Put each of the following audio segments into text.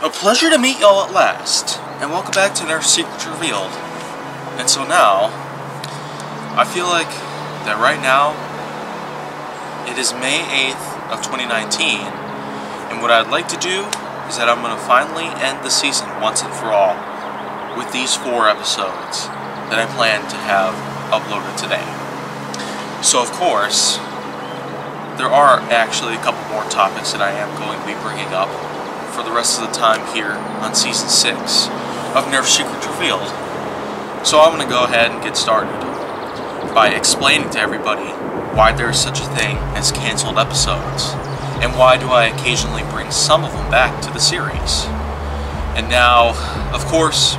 A pleasure to meet y'all at last, and welcome back to Nerf Secrets Revealed. And so now, I feel like that right now, it is May 8th of 2019, and what I'd like to do is that I'm going to finally end the season once and for all with these four episodes that I plan to have uploaded today. So of course, there are actually a couple more topics that I am going to be bringing up for the rest of the time here on Season 6 of Nerf Secrets Revealed. So I'm going to go ahead and get started by explaining to everybody why there is such a thing as cancelled episodes, and why do I occasionally bring some of them back to the series. And now, of course,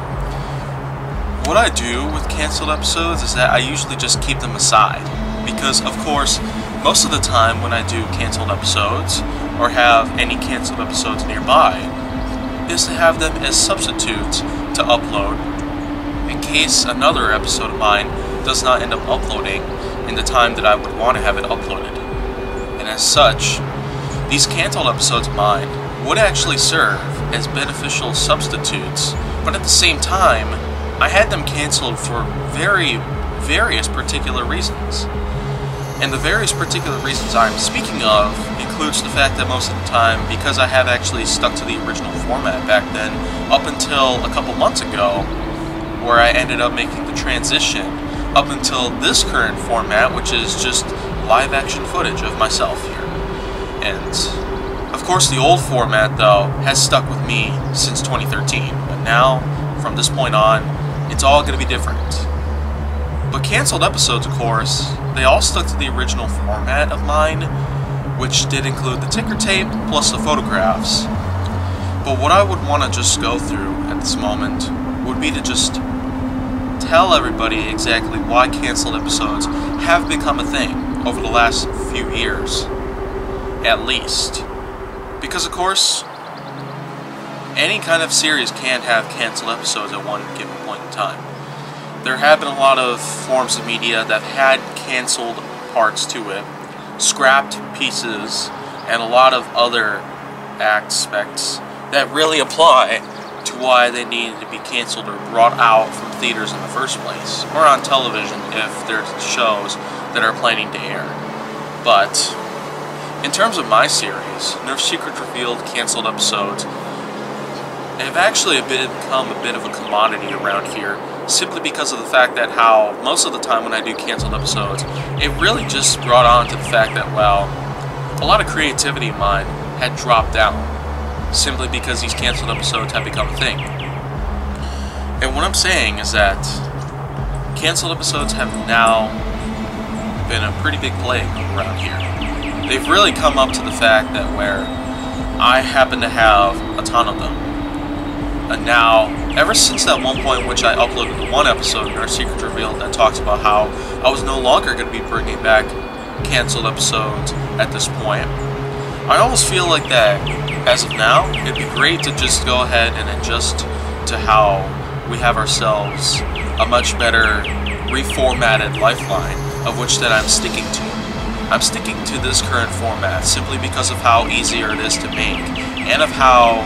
what I do with cancelled episodes is that I usually just keep them aside, because of course, most of the time when I do cancelled episodes, or have any canceled episodes nearby, is to have them as substitutes to upload in case another episode of mine does not end up uploading in the time that I would want to have it uploaded. And as such, these canceled episodes of mine would actually serve as beneficial substitutes, but at the same time, I had them canceled for very various particular reasons. And the various particular reasons I'm speaking of includes the fact that most of the time, because I have actually stuck to the original format back then, up until a couple months ago, where I ended up making the transition up until this current format, which is just live action footage of myself here. And of course, the old format, though, has stuck with me since 2013. But now, from this point on, it's all going to be different. But canceled episodes, of course, they all stuck to the original format of mine, which did include the ticker tape plus the photographs. But what I would want to just go through at this moment would be to just tell everybody exactly why canceled episodes have become a thing over the last few years, at least. Because, of course, any kind of series can have canceled episodes at one given point in time. There have been a lot of forms of media that had canceled parts to it, scrapped pieces, and a lot of other aspects that really apply to why they needed to be canceled or brought out from theaters in the first place, or on television if there's shows that are planning to air. But in terms of my series, Nerf Secret Revealed canceled episodes have actually become a bit of a commodity around here simply because of the fact that how most of the time when I do canceled episodes, it really just brought on to the fact that, well, a lot of creativity of mine had dropped out simply because these canceled episodes have become a thing. And what I'm saying is that canceled episodes have now been a pretty big plague around here. They've really come up to the fact that where I happen to have a ton of them and now, ever since that one point in which I uploaded the one episode in Our Secret Revealed that talks about how I was no longer going to be bringing back canceled episodes at this point, I almost feel like that, as of now, it'd be great to just go ahead and adjust to how we have ourselves a much better reformatted lifeline of which that I'm sticking to. I'm sticking to this current format simply because of how easier it is to make and of how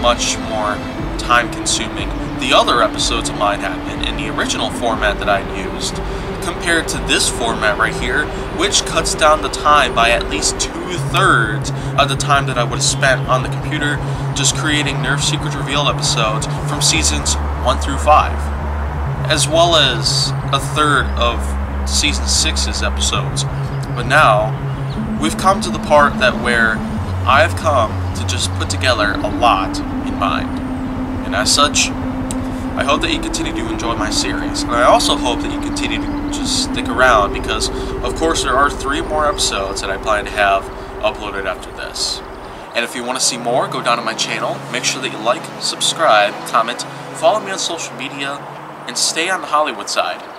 much more time consuming the other episodes of mine have been in the original format that I used compared to this format right here, which cuts down the time by at least two thirds of the time that I would have spent on the computer just creating Nerf Secrets Reveal episodes from seasons 1 through 5, as well as a third of season 6's episodes. But now, we've come to the part that where I've come to just put together a lot in mind. And as such, I hope that you continue to enjoy my series. And I also hope that you continue to just stick around because, of course, there are three more episodes that I plan to have uploaded after this. And if you want to see more, go down to my channel. Make sure that you like, subscribe, comment, follow me on social media, and stay on the Hollywood side.